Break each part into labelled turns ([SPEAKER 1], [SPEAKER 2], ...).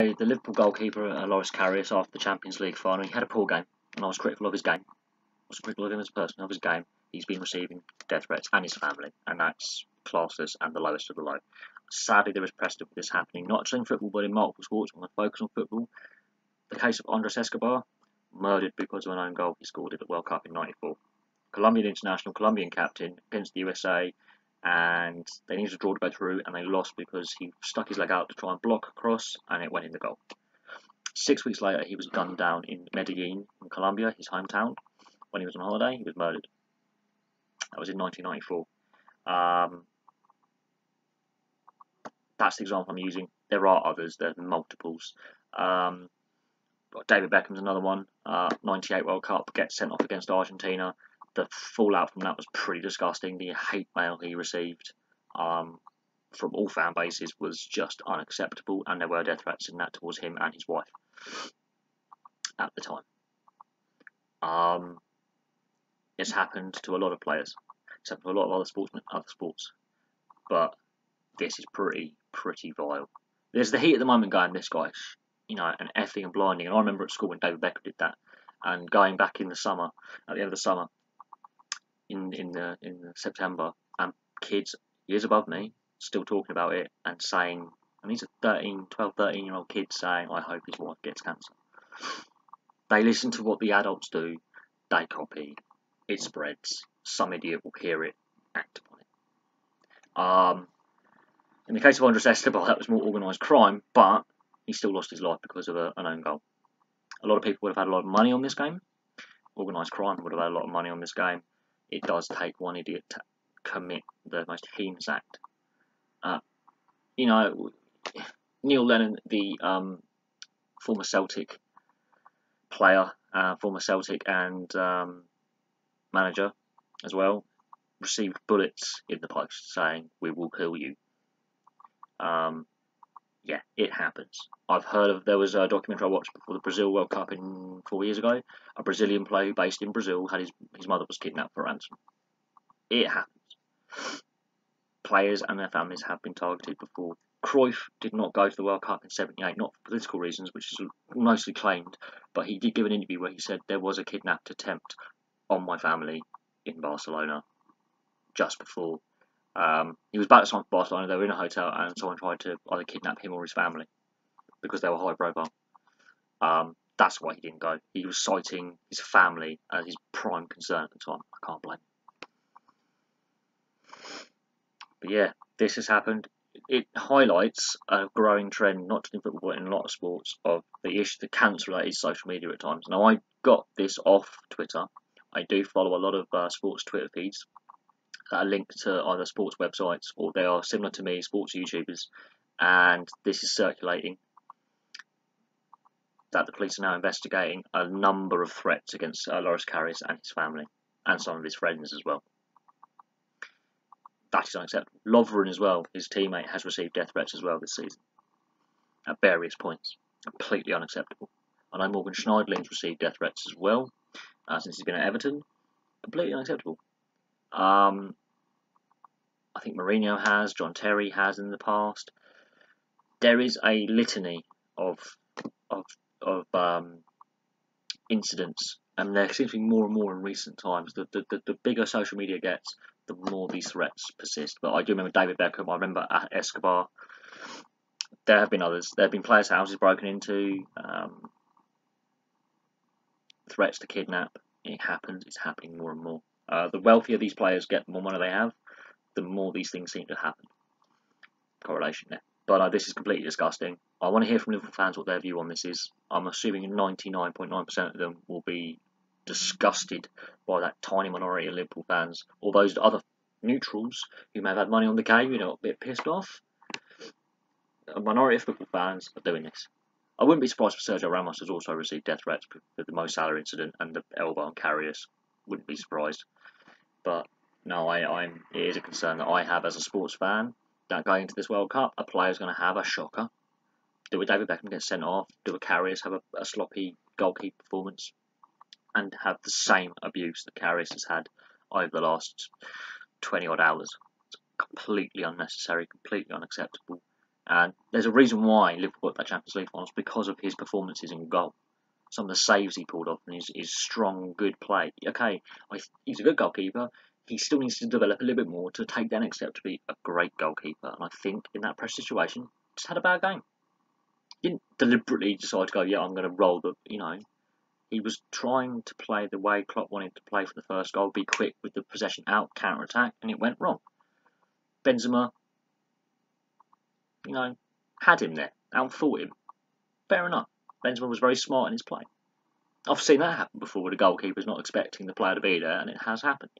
[SPEAKER 1] The Liverpool goalkeeper, uh, Loris Karius, after the Champions League final, he had a poor game, and I was critical of his game. I was critical of him as a person, of his game. He's been receiving death threats and his family, and that's classless and the lowest of the low. Sadly, there is precedent for this happening, not just in football, but in multiple sports. I'm going to focus on football. The case of Andres Escobar, murdered because of an own goal he scored at the World Cup in '94. Colombian international, Colombian captain against the USA, and they needed to draw to go through, and they lost because he stuck his leg out to try and block a cross, and it went in the goal. Six weeks later, he was gunned down in Medellin, in Colombia, his hometown. When he was on holiday, he was murdered. That was in 1994. Um, that's the example I'm using. There are others. There's multiples. Um, David Beckham's another one. Uh, 98 World Cup gets sent off against Argentina the fallout from that was pretty disgusting. The hate mail he received um, from all fan bases was just unacceptable, and there were death threats in that towards him and his wife at the time. Um, it's happened to a lot of players, except for a lot of other sportsmen, other sports. But this is pretty, pretty vile. There's the heat at the moment going, this guy, you know, and effing and blinding. And I remember at school when David Beckham did that, and going back in the summer, at the end of the summer, in in the in September, and kids years above me still talking about it and saying, and these are 13, 12, 13 year old kids saying, I hope his wife gets cancer. They listen to what the adults do, they copy, it spreads. Some idiot will hear it, act upon it. Um, in the case of Andres Escobar, that was more organised crime, but he still lost his life because of a, an own goal. A lot of people would have had a lot of money on this game. Organised crime would have had a lot of money on this game it does take one idiot to commit the most heinous act. Uh, you know, Neil Lennon, the um, former Celtic player, uh, former Celtic and um, manager as well, received bullets in the post saying, "We will kill you." Um, yeah, it happens. I've heard of there was a documentary I watched before the Brazil World Cup in four years ago. A Brazilian player based in Brazil had his his mother was kidnapped for ransom. It happens. Players and their families have been targeted before. Cruyff did not go to the World Cup in '78, not for political reasons, which is mostly claimed, but he did give an interview where he said there was a kidnapped attempt on my family in Barcelona just before um, he was back at Sonic Barcelona. They were in a hotel, and someone tried to either kidnap him or his family because they were high profile. Um, that's why he didn't go. He was citing his family as his prime concern at the time. I can't blame. But yeah, this has happened. It highlights a growing trend, not just in football but in a lot of sports, of the issue, the cancer-related social media at times. Now, I got this off Twitter. I do follow a lot of uh, sports Twitter feeds, that are linked to either sports websites or they are similar to me, sports YouTubers, and this is circulating that the police are now investigating a number of threats against uh, Loris Karius and his family, and some of his friends as well. That is unacceptable. Lovren as well, his teammate, has received death threats as well this season at various points. Completely unacceptable. I know Morgan Schneiderlin's received death threats as well uh, since he's been at Everton. Completely unacceptable. Um, I think Mourinho has, John Terry has in the past. There is a litany of of of um, incidents, and there seems to be more and more in recent times. The, the, the, the bigger social media gets, the more these threats persist. But I do remember David Beckham. I remember Escobar. There have been others. There have been players' houses broken into. Um, threats to kidnap. It happens. It's happening more and more. Uh, the wealthier these players get, the more money they have, the more these things seem to happen. Correlation there. But uh, this is completely disgusting. I want to hear from Liverpool fans what their view on this is. I'm assuming 99.9% of them will be disgusted by that tiny minority of Liverpool fans, or those other neutrals who may have had money on the game, you know, a bit pissed off. A minority of football fans are doing this. I wouldn't be surprised if Sergio Ramos has also received death threats for the Mo Salah incident and the elbow on Karius. Wouldn't be surprised. But no, I, I'm, it is a concern that I have as a sports fan that going into this World Cup, a player is going to have a shocker. Do a David Beckham get sent off? Do a Karius have a, a sloppy goalkeeper performance? And have the same abuse that Karius has had over the last 20 odd hours. It's completely unnecessary, completely unacceptable. And there's a reason why Liverpool got that Champions League finals because of his performances in goal. Some of the saves he pulled off and his, his strong, good play. Okay, he's a good goalkeeper. He still needs to develop a little bit more to take that next step to be a great goalkeeper. And I think in that press situation, just had a bad game. Didn't deliberately decide to go, yeah, I'm going to roll the, you know. He was trying to play the way Klopp wanted to play for the first goal, be quick with the possession out, counter attack, and it went wrong. Benzema you know, had him there, outthought him. Fair enough. Benzema was very smart in his play. I've seen that happen before with a goalkeeper's not expecting the player to be there, and it has happened.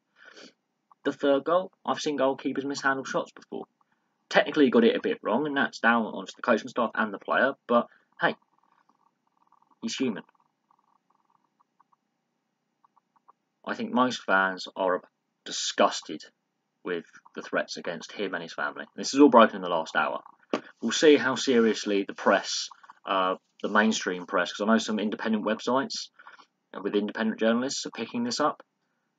[SPEAKER 1] The third goal, I've seen goalkeepers mishandle shots before. Technically, he got it a bit wrong, and that's down onto the coaching staff and the player, but hey, he's human. I think most fans are disgusted with the threats against him and his family. This is all broken in the last hour we'll see how seriously the press, uh, the mainstream press, because I know some independent websites with independent journalists are picking this up.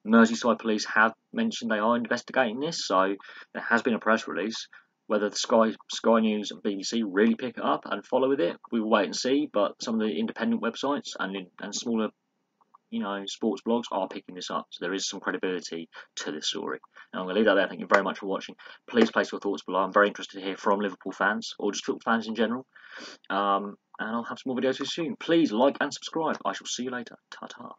[SPEAKER 1] Merseyside police have mentioned they are investigating this, so there has been a press release. Whether the Sky Sky News and BBC really pick it up and follow with it, we will wait and see. But some of the independent websites and and smaller you know, sports blogs are picking this up. So there is some credibility to this story. And I'm going to leave that there. Thank you very much for watching. Please place your thoughts below. I'm very interested to hear from Liverpool fans or just football fans in general. Um, and I'll have some more videos soon. Please like and subscribe. I shall see you later. Ta ta.